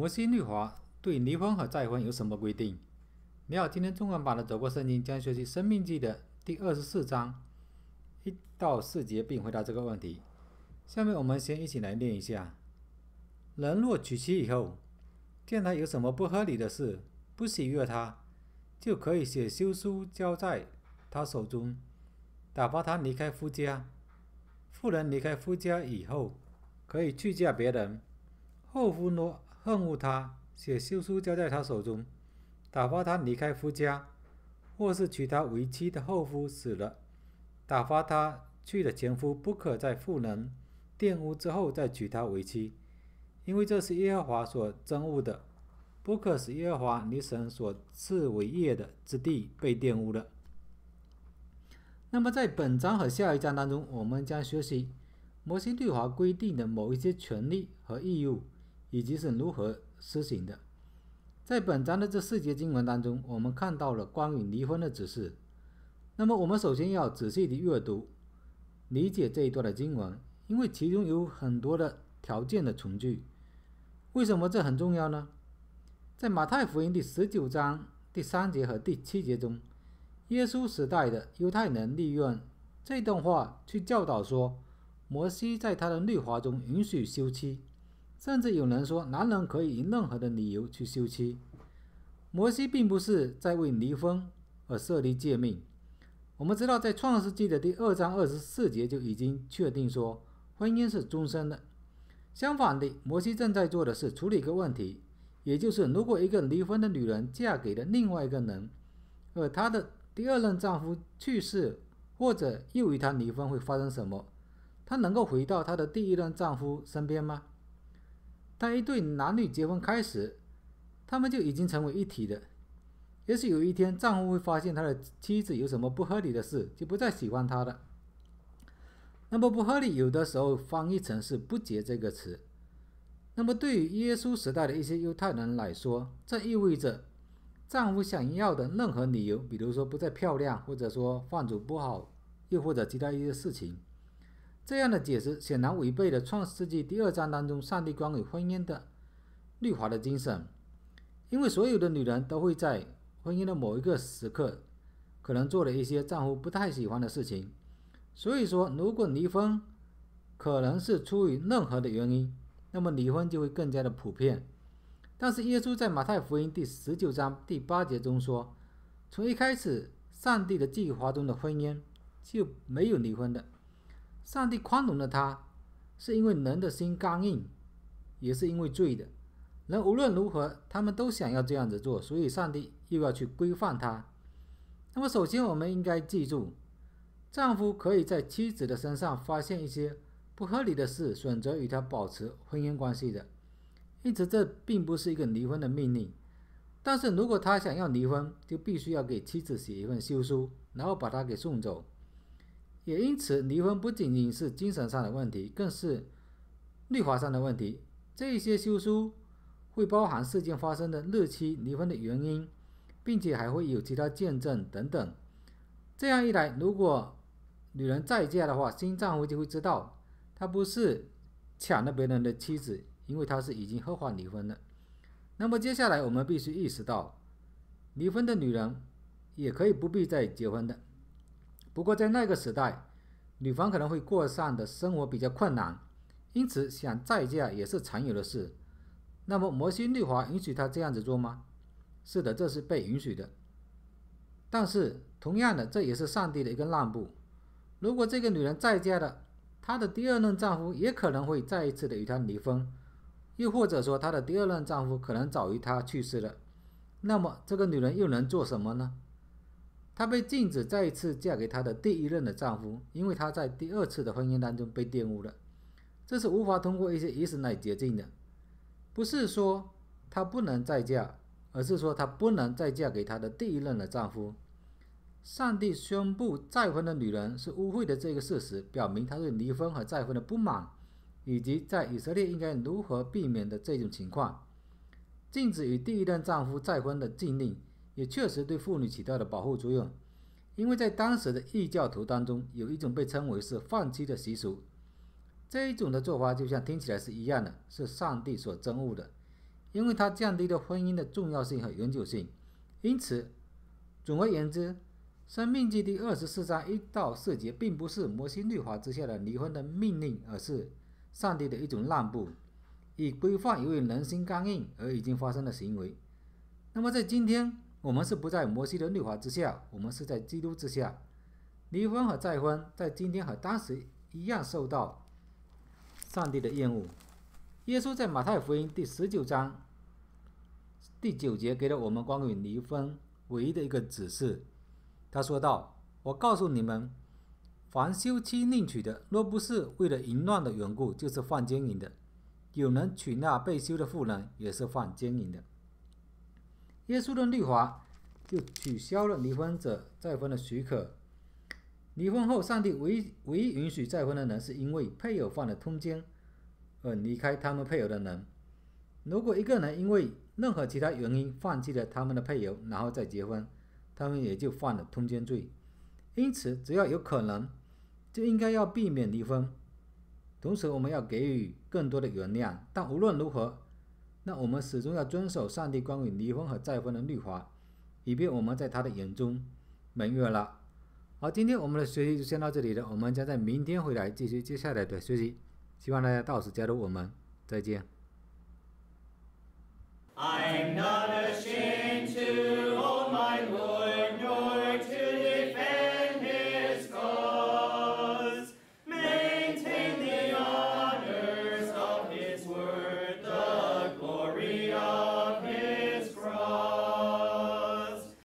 摩西律法对离婚和再婚有什么规定？你好，今天中文版的走过圣经将学习《生命记》的第二十四章一到四节，并回答这个问题。下面我们先一起来念一下：人若娶妻以后，见他有什么不合理的事，不喜悦他，就可以写休书交在他手中，打发他离开夫家。妇人离开夫家以后，可以去嫁别人。后夫若恨恶他，写休书交在他手中，打发他离开夫家；或是娶她为妻的后夫死了，打发他去的前夫不可再妇人玷污之后再娶她为妻，因为这是耶和华所憎恶的，不可使耶和华你神所赐为业的之地被玷污了。那么在本章和下一章当中，我们将学习摩西律法规定的某一些权利和义务。以及是如何施行的。在本章的这四节经文当中，我们看到了关于离婚的指示。那么，我们首先要仔细的阅读、理解这一段的经文，因为其中有很多的条件的从句。为什么这很重要呢？在马太福音第十九章第三节和第七节中，耶稣时代的犹太人利用这段话去教导说，摩西在他的律法中允许休妻。甚至有人说，男人可以以任何的理由去休妻。摩西并不是在为离婚而设立诫命。我们知道，在创世纪的第二章二十四节就已经确定说，婚姻是终身的。相反的，摩西正在做的是处理一个问题，也就是如果一个离婚的女人嫁给了另外一个人，而她的第二任丈夫去世或者又与她离婚，会发生什么？她能够回到她的第一任丈夫身边吗？当一对男女结婚开始，他们就已经成为一体的。也许有一天，丈夫会发现他的妻子有什么不合理的事，就不再喜欢他了。那么不合理，有的时候翻译成是“不洁”这个词。那么对于耶稣时代的一些犹太人来说，这意味着丈夫想要的任何理由，比如说不再漂亮，或者说饭煮不好，又或者其他一些事情。这样的解释显然违背了创世纪第二章当中上帝关于婚姻的律法的精神，因为所有的女人都会在婚姻的某一个时刻，可能做了一些丈夫不太喜欢的事情。所以说，如果离婚可能是出于任何的原因，那么离婚就会更加的普遍。但是耶稣在马太福音第十九章第八节中说，从一开始，上帝的计划中的婚姻就没有离婚的。上帝宽容了他，是因为人的心刚硬，也是因为罪的。人无论如何，他们都想要这样子做，所以上帝又要去规范他。那么，首先我们应该记住，丈夫可以在妻子的身上发现一些不合理的事，选择与她保持婚姻关系的。因此，这并不是一个离婚的命令。但是如果他想要离婚，就必须要给妻子写一份休书，然后把他给送走。也因此，离婚不仅仅是精神上的问题，更是律法上的问题。这一些休书会包含事件发生的日期、离婚的原因，并且还会有其他见证等等。这样一来，如果女人再嫁的话，新丈夫就会知道她不是抢了别人的妻子，因为她是已经合法离婚了。那么接下来，我们必须意识到，离婚的女人也可以不必再结婚的。不过，在那个时代，女方可能会过上的生活比较困难，因此想再嫁也是常有的事。那么，摩西律法允许她这样子做吗？是的，这是被允许的。但是，同样的，这也是上帝的一个让步。如果这个女人再嫁了，她的第二任丈夫也可能会再一次的与她离婚，又或者说她的第二任丈夫可能早于她去世了。那么，这个女人又能做什么呢？她被禁止再一次嫁给她的第一任的丈夫，因为她在第二次的婚姻当中被玷污了。这是无法通过一些仪式来洁净的。不是说她不能再嫁，而是说她不能再嫁给她的第一任的丈夫。上帝宣布再婚的女人是污秽的这个事实，表明他对离婚和再婚的不满，以及在以色列应该如何避免的这种情况。禁止与第一任丈夫再婚的禁令。也确实对妇女起到了保护作用，因为在当时的异教徒当中，有一种被称为是放妻的习俗。这一种的做法就像听起来是一样的，是上帝所憎恶的，因为它降低了婚姻的重要性和永久性。因此，总而言之，《生命记》第二十四章一到四节并不是摩西律法之下的离婚的命令，而是上帝的一种让步，以规范由于人心刚硬而已经发生的行为。那么，在今天，我们是不在摩西的律法之下，我们是在基督之下。离婚和再婚在今天和当时一样受到上帝的厌恶。耶稣在马太福音第十九章第九节给了我们关于离婚唯一的一个指示。他说道：“我告诉你们，凡休妻另娶的，若不是为了淫乱的缘故，就是犯奸淫的；有人娶那被休的妇人，也是犯奸淫的。”耶稣的律法就取消了离婚者再婚的许可。离婚后，上帝唯唯一允许再婚的人，是因为配偶犯了通奸而离开他们配偶的人。如果一个人因为任何其他原因放弃了他们的配偶，然后再结婚，他们也就犯了通奸罪。因此，只要有可能，就应该要避免离婚。同时，我们要给予更多的原谅。但无论如何，那我们始终要遵守上帝关于离婚和再婚的律法，以便我们在他的眼中蒙悦了。好，今天我们的学习就先到这里了。我们将在明天回来继续接下来的学习。希望大家到时加入我们。再见。I'm not